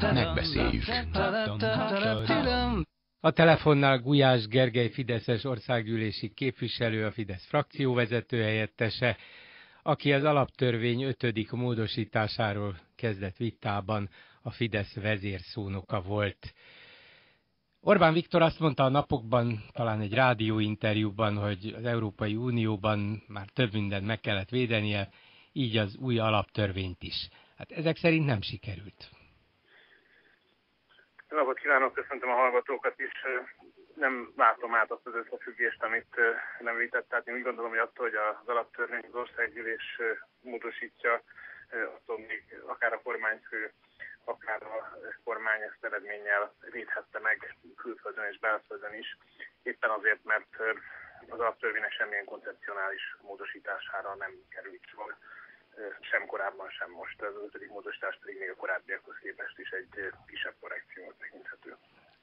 Megbeszéljük. A telefonnál Gulyás Gergely Fideszes országgyűlési képviselő, a Fidesz frakcióvezető helyettese, aki az alaptörvény ötödik módosításáról kezdett vitában a Fidesz vezérszónoka volt. Orbán Viktor azt mondta a napokban, talán egy rádióinterjúban, hogy az Európai Unióban már több mindent meg kellett védenie, így az új alaptörvényt is. Hát ezek szerint nem sikerült. Napot kívánok, köszöntöm a hallgatókat is. Nem látom át azt az összefüggést, amit nem vitett. Tehát én úgy gondolom, hogy attól, hogy az alaptörvény az országgyűlés módosítja, attól még akár a kormányfő, akár a kormány ezt eredménnyel védhette meg külföldön és belföldön is. Éppen azért, mert az alaptörvénynek semmilyen koncepcionális módosítására nem került sor sem korábban, sem most. Az ötödik módosítás pedig még a korábbiakhoz képest is egy kisebb korrekciót tekinthető.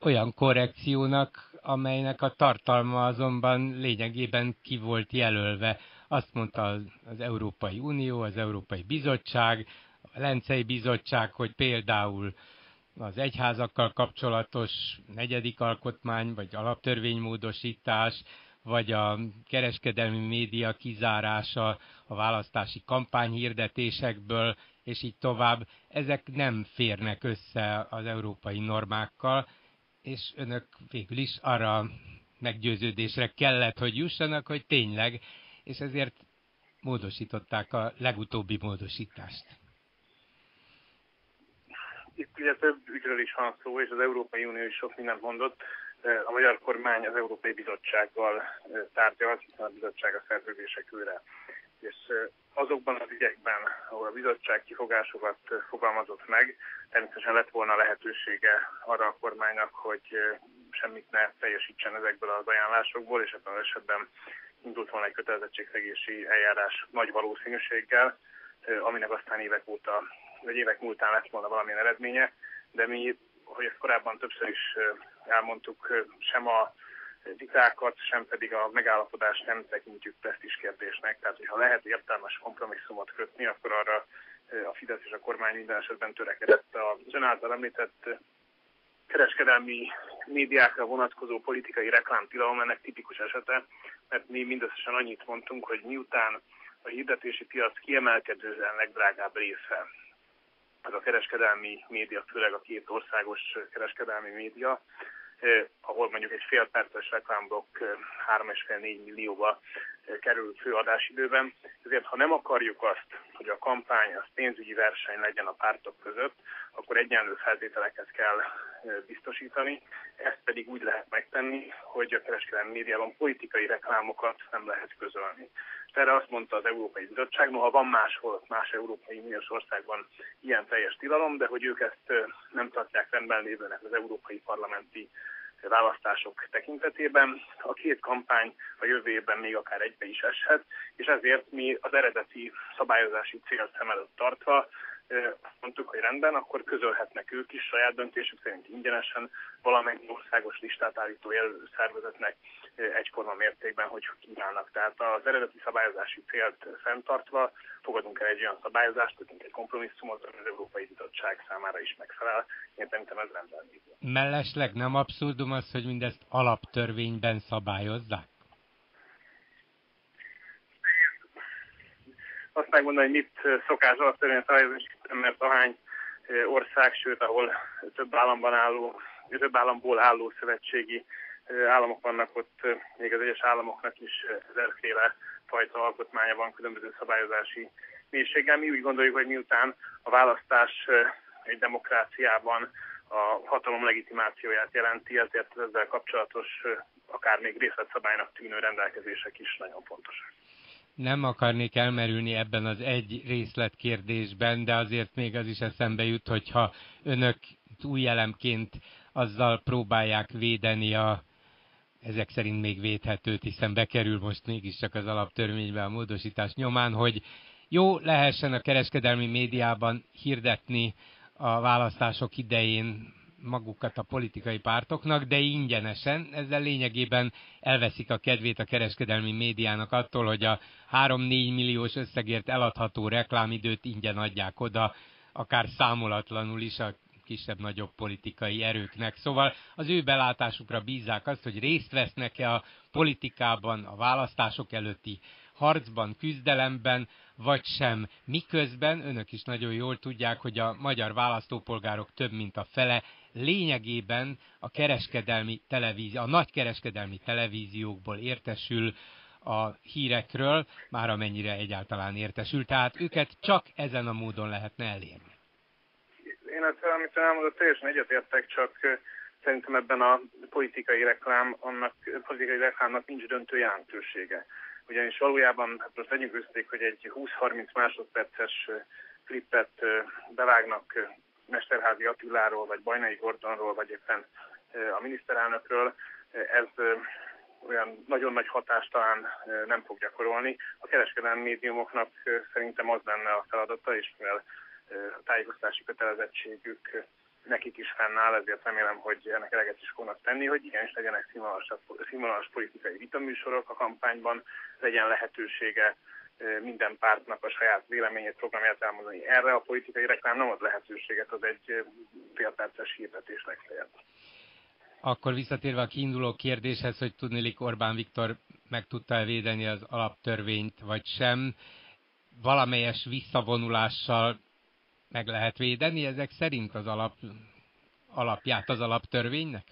Olyan korrekciónak, amelynek a tartalma azonban lényegében ki volt jelölve. Azt mondta az Európai Unió, az Európai Bizottság, a Lencei Bizottság, hogy például az egyházakkal kapcsolatos negyedik alkotmány vagy alaptörvénymódosítás, vagy a kereskedelmi média kizárása a választási kampányhirdetésekből, és így tovább, ezek nem férnek össze az európai normákkal, és önök végül is arra meggyőződésre kellett, hogy jussanak, hogy tényleg, és ezért módosították a legutóbbi módosítást. Itt ugye több ügyről is van szó, és az Európai Unió is sok mindent mondott a magyar kormány az Európai Bizottsággal tárgyalt, hiszen a bizottság a szerződések őre. És azokban az ügyekben, ahol a bizottság kifogásokat fogalmazott meg, természetesen lett volna lehetősége arra a kormánynak, hogy semmit ne teljesítsen ezekből az ajánlásokból, és ebben az esetben indult volna egy kötelezettségszegési eljárás nagy valószínűséggel, aminek aztán évek óta, vagy évek múltán lett volna valamilyen eredménye, de mi hogy ezt korábban többször is elmondtuk, sem a vitákat, sem pedig a megállapodást nem tekintjük presztis kérdésnek. Tehát, hogyha lehet értelmes kompromisszumot kötni, akkor arra a Fidesz és a kormány minden esetben törekedett. Az ön által említett kereskedelmi médiákra vonatkozó politikai reklámtilalom ennek tipikus esete, mert mi mindösszesen annyit mondtunk, hogy miután a hirdetési piac kiemelkedően legdrágább része az a kereskedelmi média, főleg a két országos kereskedelmi média, ahol mondjuk egy fél perces reklámblokk 3,5-4 millióba kerül főadásidőben. Ezért, ha nem akarjuk azt, hogy a kampány az pénzügyi verseny legyen a pártok között, akkor egyenlő feltételeket kell biztosítani. Ezt pedig úgy lehet megtenni, hogy a kereskedelmi médiában politikai reklámokat nem lehet közölni erre azt mondta az Európai Bizottság, noha van máshol, más Európai Uniós országban ilyen teljes tilalom, de hogy ők ezt nem tartják rendben lévőnek az európai parlamenti választások tekintetében. A két kampány a jövő évben még akár egybe is eshet, és ezért mi az eredeti szabályozási célt szem előtt tartva mondtuk, hogy rendben, akkor közölhetnek ők is saját döntésük szerint ingyenesen valamennyi országos listát állító szervezetnek egyforma mértékben, hogy kívánnak. Tehát az eredeti szabályozási célt fenntartva fogadunk el egy olyan szabályozást, hogy egy kompromisszumot, az Európai Bizottság számára is megfelel. Én szerintem ez rendben. Mellesleg nem abszurdum az, hogy mindezt alaptörvényben szabályozzák? Azt megmondani, hogy mit szokás alaptörvény szabályozni, mert ahány ország, sőt, ahol több államban álló, több államból álló szövetségi államok vannak, ott még az egyes államoknak is ezerféle fajta alkotmánya van különböző szabályozási mélységgel. Mi úgy gondoljuk, hogy miután a választás egy demokráciában a hatalom legitimációját jelenti, ezért ezzel kapcsolatos akár még részletszabálynak tűnő rendelkezések is nagyon fontosak nem akarnék elmerülni ebben az egy részletkérdésben, de azért még az is eszembe jut, hogyha önök új elemként azzal próbálják védeni a ezek szerint még védhetőt, hiszen bekerül most mégiscsak az alaptörvénybe a módosítás nyomán, hogy jó lehessen a kereskedelmi médiában hirdetni a választások idején magukat a politikai pártoknak, de ingyenesen. Ezzel lényegében elveszik a kedvét a kereskedelmi médiának attól, hogy a 3-4 milliós összegért eladható reklámidőt ingyen adják oda akár számolatlanul is a kisebb-nagyobb politikai erőknek. Szóval az ő belátásukra bízzák azt, hogy részt vesznek-e a politikában, a választások előtti harcban, küzdelemben, vagy sem. Miközben önök is nagyon jól tudják, hogy a magyar választópolgárok több mint a fele lényegében a kereskedelmi televízió, a nagy kereskedelmi televíziókból értesül a hírekről, már amennyire egyáltalán értesül. Tehát őket csak ezen a módon lehetne elérni. Én ezzel, amit elmondott, teljesen egyetértek, csak szerintem ebben a politikai reklám, annak politikai reklámnak nincs döntő jelentősége ugyanis valójában, hát most legyünk hogy egy 20-30 másodperces klippet bevágnak Mesterházi Attiláról, vagy Bajnai Gordonról, vagy éppen a miniszterelnökről, ez olyan nagyon nagy hatást talán nem fog gyakorolni. A kereskedelmi médiumoknak szerintem az lenne a feladata, és mivel a tájékoztási kötelezettségük nekik is fennáll, ezért remélem, hogy ennek eleget is fognak tenni, hogy igenis legyenek színvonalas politikai vitaműsorok a kampányban, legyen lehetősége minden pártnak a saját véleményét, programját elmondani. Erre a politikai reklám nem ad lehetőséget, az egy félperces hirdetés legfeljebb. Akkor visszatérve a kiinduló kérdéshez, hogy tudnélik Orbán Viktor meg tudta védeni az alaptörvényt, vagy sem, valamelyes visszavonulással meg lehet védeni ezek szerint az alap, alapját az alaptörvénynek?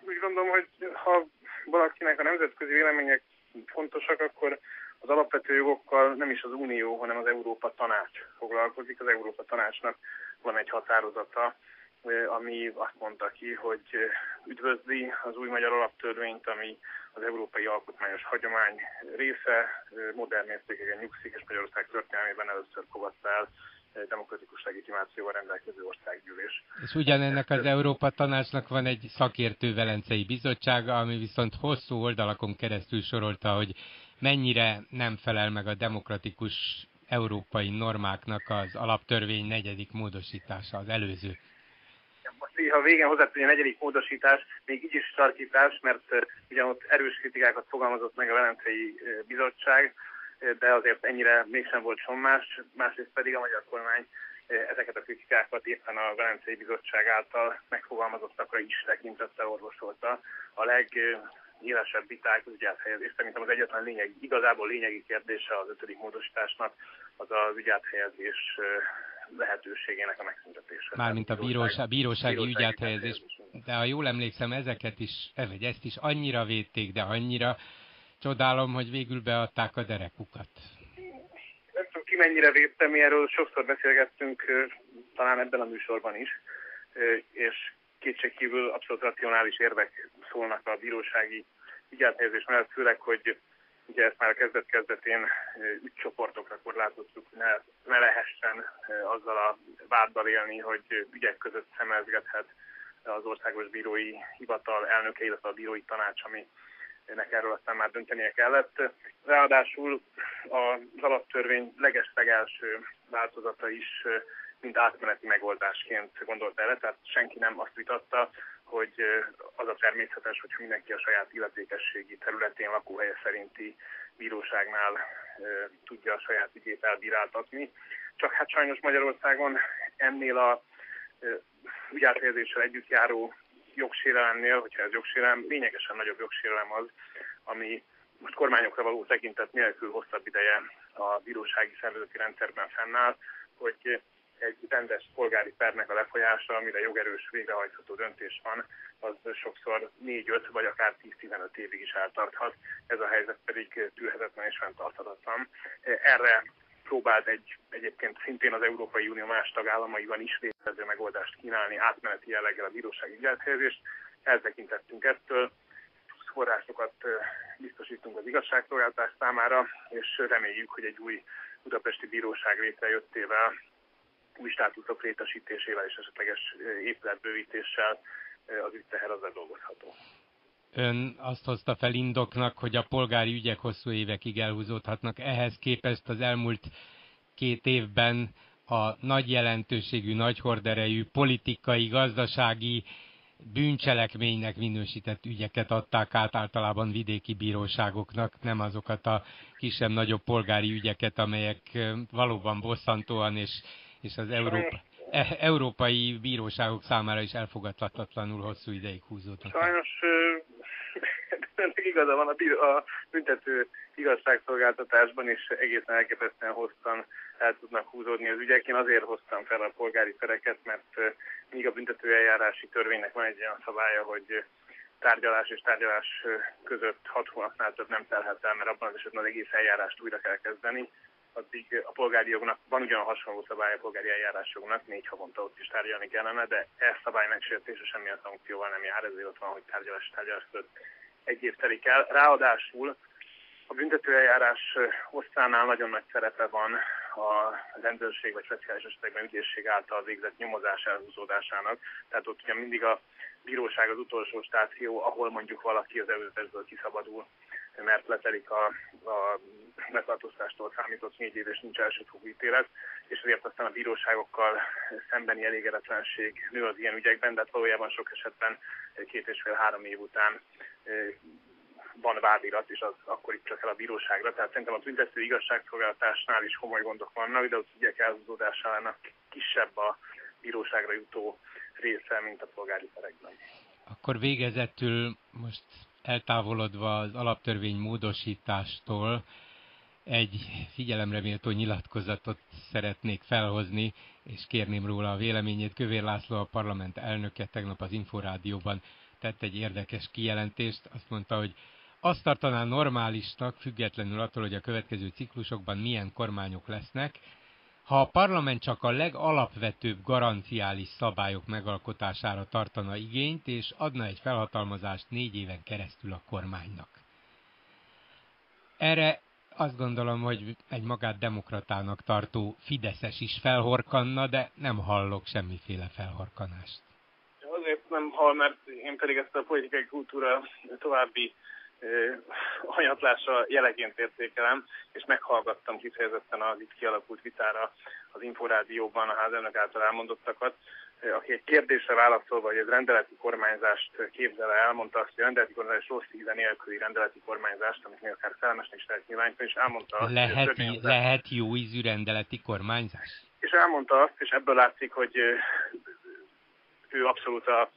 Úgy gondolom, hogy ha valakinek a nemzetközi vélemények fontosak, akkor az alapvető jogokkal nem is az Unió, hanem az Európa Tanács foglalkozik. Az Európa Tanácsnak van egy határozata, ami azt mondta ki, hogy üdvözli az új magyar alaptörvényt, ami az európai alkotmányos hagyomány része, modern mértékeken nyugszik, és Magyarország történelmében először fogadta el demokratikus legitimációval rendelkező országgyűlés. És ugyanennek az Európa Tanácsnak van egy szakértő velencei bizottsága, ami viszont hosszú oldalakon keresztül sorolta, hogy mennyire nem felel meg a demokratikus európai normáknak az alaptörvény negyedik módosítása, az előző. Most, ha végén hozzá a negyedik módosítás, még így is sarkítás, mert ugyan ott erős kritikákat fogalmazott meg a Velencei Bizottság, de azért ennyire mégsem volt sommás, másrészt pedig a magyar kormány eh, ezeket a kritikákat éppen a Velencei Bizottság által megfogalmazottakra is tekintettel orvosolta. A legélesebb viták az ügyáthelyezés, szerintem az egyetlen lényegi, igazából lényegi kérdése az ötödik módosításnak az az ügyáthelyezés eh, lehetőségének a megszüntetése. Mármint a bíróság, bírósági, bírósági ügyáthelyezés. De ha jól emlékszem, ezeket is, vagy ezt is annyira védték, de annyira, Csodálom, hogy végül beadták a derekukat. Nem tudom ki mennyire védtem, mi erről sokszor beszélgettünk, talán ebben a műsorban is, és kétségkívül abszolút racionális érvek szólnak a bírósági ügyáthelyezés mellett, főleg, hogy ugye ezt már a kezdet-kezdetén ügycsoportokra korlátoztuk, ne, ne lehessen azzal a váddal élni, hogy ügyek között szemezgethet az Országos Bírói Hivatal elnöke, illetve a Bírói Tanács, ami nek erről aztán már döntenie kellett. Ráadásul az alaptörvény legeslegelső változata is mint átmeneti megoldásként gondolt el, tehát senki nem azt vitatta, hogy az a természetes, hogyha mindenki a saját illetékességi területén lakóhelye szerinti bíróságnál tudja a saját ügyét elbíráltatni. Csak hát sajnos Magyarországon ennél a ügyáthelyezéssel együtt járó jogsérelemnél, hogyha ez jogsérelem, lényegesen nagyobb jogsérelem az, ami most kormányokra való tekintet nélkül hosszabb ideje a bírósági szervezeti rendszerben fennáll, hogy egy rendes polgári pernek a lefolyása, amire jogerős végrehajtható döntés van, az sokszor 4-5 vagy akár 10-15 évig is eltarthat. Ez a helyzet pedig tűrhetetlen és fenntarthatatlan. Erre próbált egy egyébként szintén az Európai Unió más tagállamaiban is létező megoldást kínálni átmeneti jelleggel a bírósági ügyelethelyezést. Eltekintettünk ettől, forrásokat biztosítunk az igazságszolgáltás számára, és reméljük, hogy egy új budapesti bíróság létrejöttével, új státuszok létesítésével és esetleges épületbővítéssel az ügyteher az dolgozható. Ön azt hozta fel indoknak, hogy a polgári ügyek hosszú évekig elhúzódhatnak. Ehhez képest az elmúlt két évben a nagy jelentőségű, nagy horderejű politikai, gazdasági bűncselekménynek minősített ügyeket adták át általában vidéki bíróságoknak, nem azokat a kisebb-nagyobb polgári ügyeket, amelyek valóban bosszantóan és és az Európa, e, európai bíróságok számára is elfogadhatatlanul hosszú ideig húzódnak. Sajnos igaza van, a, a büntető igazságszolgáltatásban is egészen elképesztően hosszan el tudnak húzódni az ügyek. Én azért hoztam fel a polgári pereket, mert míg a büntető eljárási törvénynek van egy olyan szabálya, hogy tárgyalás és tárgyalás között hat hónapnál több nem telhet el, mert abban az esetben az egész eljárást újra kell kezdeni. Addig a polgári jognak van ugyan hasonló szabály a polgári eljárásjognak, négy havonta ott is tárgyalni kellene, de ez szabály megsértése semmilyen szankcióval nem jár, ezért ott van, hogy tárgyalás tárgyalás között egy év telik el. Ráadásul a büntetőeljárás osztánál nagyon nagy szerepe van a rendőrség vagy speciális esetekben ügyészség által végzett nyomozás elhúzódásának. Tehát ott ugye mindig a bíróság az utolsó stáció, ahol mondjuk valaki az előzetesből kiszabadul, mert letelik a, a letartóztástól számított négy év és nincs elsőfokú ítélet, és azért aztán a bíróságokkal szembeni elégedetlenség nő az ilyen ügyekben, de hát valójában sok esetben két és fél-három év után van vádirat, és az akkor itt csak el a bíróságra. Tehát szerintem a büntető igazságszolgáltatásnál is komoly gondok vannak, de ott ügyek elhúzódásának kisebb a bíróságra jutó része, mint a polgári perekben. Akkor végezetül most eltávolodva az alaptörvény módosítástól egy figyelemre méltó nyilatkozatot szeretnék felhozni, és kérném róla a véleményét. Kövér László, a parlament elnöke tegnap az Inforádióban tett egy érdekes kijelentést. Azt mondta, hogy azt tartaná normálisnak, függetlenül attól, hogy a következő ciklusokban milyen kormányok lesznek, ha a parlament csak a legalapvetőbb garanciális szabályok megalkotására tartana igényt, és adna egy felhatalmazást négy éven keresztül a kormánynak. Erre azt gondolom, hogy egy magát demokratának tartó Fideszes is felhorkanna, de nem hallok semmiféle felhorkanást. Azért nem hall, mert én pedig ezt a politikai kultúra további hanyatlása jeleként értékelem, és meghallgattam kifejezetten az itt kialakult vitára az Inforádióban a házelnök által elmondottakat, aki egy kérdésre válaszolva, hogy ez rendeleti kormányzást képzele, elmondta azt, hogy a rendeleti kormányzás rossz íze nélküli rendeleti kormányzást, amit még akár szellemesnek is lehet nyilvánítani, és elmondta azt, lehet, hogy törvényhozás... lehet jó ízű rendeleti kormányzás? És elmondta azt, és ebből látszik, hogy ő abszolút a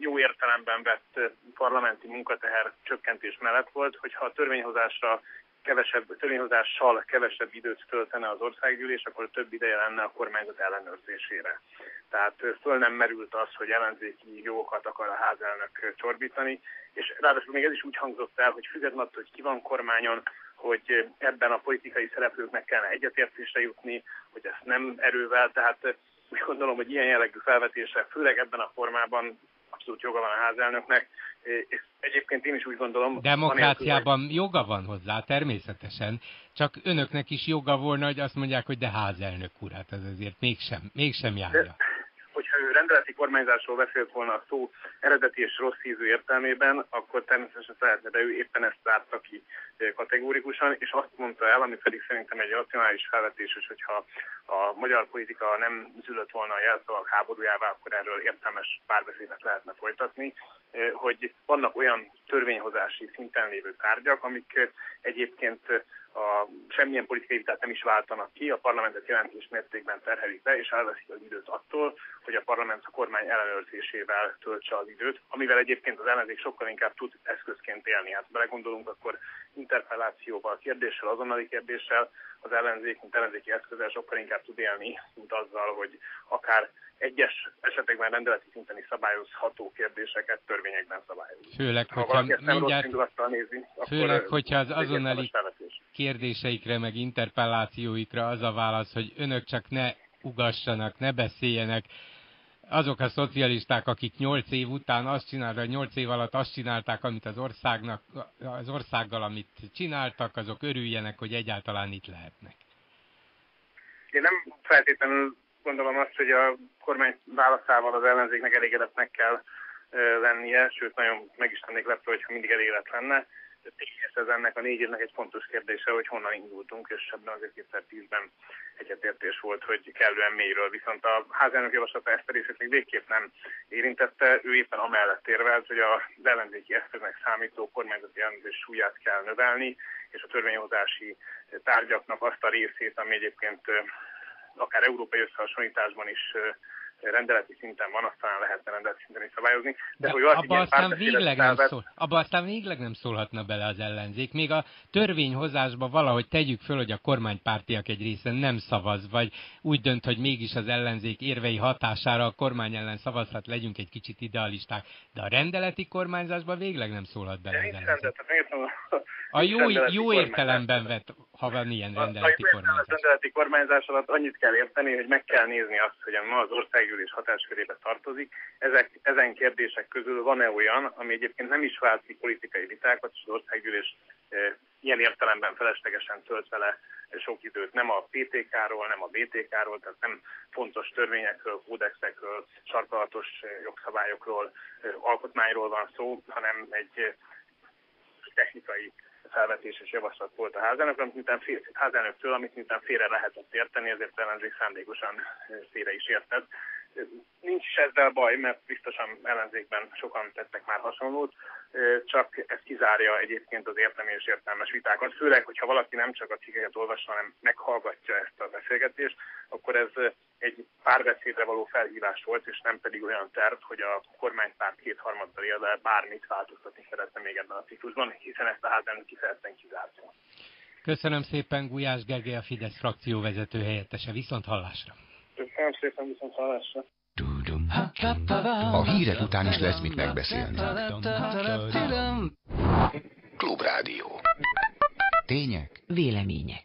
jó értelemben vett parlamenti munkateher csökkentés mellett volt, hogyha a törvényhozásra kevesebb, törvényhozással kevesebb időt töltene az országgyűlés, akkor több ideje lenne a kormányzat ellenőrzésére. Tehát föl nem merült az, hogy ellenzéki jogokat akar a házelnök csorbítani, és ráadásul még ez is úgy hangzott el, hogy függetlenül attól, hogy ki van kormányon, hogy ebben a politikai szereplőknek kellene egyetértésre jutni, hogy ezt nem erővel, tehát úgy gondolom, hogy ilyen jellegű felvetésre, főleg ebben a formában abszolút joga van a házelnöknek. És egyébként én is úgy gondolom... Demokráciában anélkül, joga van hozzá, természetesen. Csak önöknek is joga volna, hogy azt mondják, hogy de házelnök úr, hát ez azért mégsem, mégsem járja. De, rendeleti kormányzásról beszélt volna a szó eredeti és rossz ízű értelmében, akkor természetesen szeretne, de ő éppen ezt zárta ki kategórikusan, és azt mondta el, ami pedig szerintem egy racionális felvetés, és hogyha a magyar politika nem zülött volna a jelszavak háborújává, akkor erről értelmes párbeszédet lehetne folytatni, hogy vannak olyan törvényhozási szinten lévő tárgyak, amik egyébként a, semmilyen politikai vitát nem is váltanak ki, a parlamentet jelentős mértékben terhelik be, és elveszik az időt attól, hogy a parlament a kormány ellenőrzésével töltse az időt, amivel egyébként az ellenzék sokkal inkább tud eszközként élni. Hát belegondolunk, akkor interpellációval, kérdéssel, azonnali kérdéssel az ellenzék, mint ellenzéki eszközzel sokkal inkább tud élni, mint azzal, hogy akár egyes esetekben rendeleti szinten is szabályozható kérdéseket törvényekben szabályozni. Főleg, hogyha mindjárt, nézi, főleg, hogyha az azonnali kérdéseikre, meg interpellációikra az a válasz, hogy önök csak ne ugassanak, ne beszéljenek, azok a szocialisták, akik nyolc év után azt csinálták, nyolc év alatt azt csinálták, amit az országnak, az országgal, amit csináltak, azok örüljenek, hogy egyáltalán itt lehetnek. Én nem feltétlenül gondolom azt, hogy a kormány válaszával az ellenzéknek elégedettnek kell lennie, sőt nagyon meg is tennék lepve, hogyha mindig elégedett lenne ez ennek a négy évnek egy fontos kérdése, hogy honnan indultunk, és ebben az 2010-ben egyetértés volt, hogy kellően mélyről. Viszont a házelnök javaslata ezt a részét még végképp nem érintette. Ő éppen amellett érvelt, hogy az ellenzéki eszköznek számító kormányzati ellenzés súlyát kell növelni, és a törvényhozási tárgyaknak azt a részét, ami egyébként akár európai összehasonlításban is rendeleti szinten van, aztán lehetne rendeleti szinten is szabályozni. De, de hogy abba, aztán végleg nem szól, abba aztán végleg nem szólhatna bele az ellenzék. Még a törvényhozásba valahogy tegyük föl, hogy a kormánypártiak egy része nem szavaz, vagy úgy dönt, hogy mégis az ellenzék érvei hatására a kormány ellen szavazhat, legyünk egy kicsit idealisták. De a rendeleti kormányzásba végleg nem szólhat bele az ellenzék. A jó, jó értelemben vett, ha van ilyen rendeleti kormányzás. A rendeleti kormányzás alatt annyit kell érteni, hogy meg kell nézni azt, hogy ma az országgyűlés hatáskörébe tartozik. Ezek, ezen kérdések közül van-e olyan, ami egyébként nem is vált ki politikai vitákat, és az országgyűlés e, ilyen értelemben feleslegesen tölt vele sok időt nem a PTK-ról, nem a BTK-ról, tehát nem fontos törvényekről, kódexekről, sarkalatos jogszabályokról, alkotmányról van szó, hanem egy technikai felvetés és javaslat volt a házelnök, amit miután fél, házelnöktől, amit miután félre lehetett érteni, ezért ellenzék szándékosan félre is értett. Nincs is ezzel baj, mert biztosan ellenzékben sokan tettek már hasonlót, csak ez kizárja egyébként az értelmi és értelmes vitákat, főleg, hogyha valaki nem csak a cikkeket olvassa, hanem meghallgatja ezt a beszélgetést, akkor ez egy párbeszédre való felhívás volt, és nem pedig olyan terv, hogy a kormánypárt kétharmaddal élve bármit változtatni szeretne még ebben a ciklusban, hiszen ezt a házán kifejezetten kizárta. Köszönöm szépen Gulyás Gergely, a Fidesz frakcióvezető helyettese. Viszont hallásra! Köszönöm szépen, viszont hallásra! A hírek után is lesz mit megbeszélni. Klubrádió. Tények. Vélemények.